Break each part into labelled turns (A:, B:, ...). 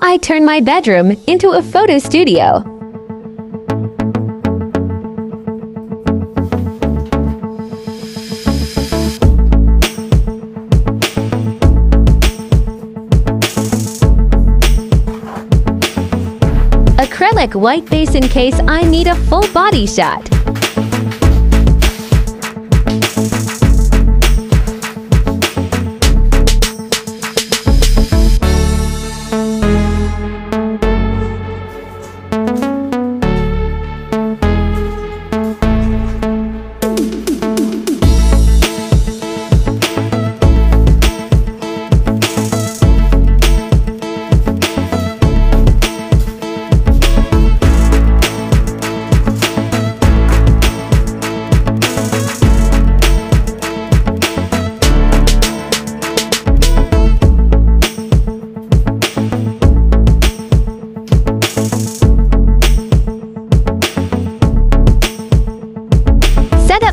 A: I turn my bedroom into a photo studio. Acrylic white base in case I need a full body shot.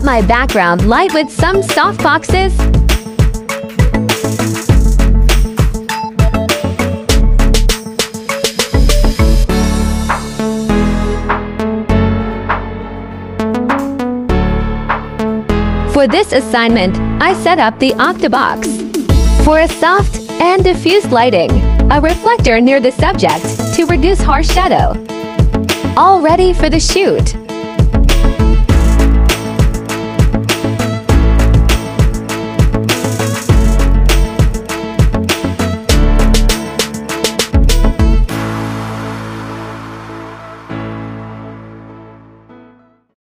A: My background light with some soft boxes. For this assignment, I set up the Octabox. For a soft and diffused lighting, a reflector near the subject to reduce harsh shadow. All ready for the shoot.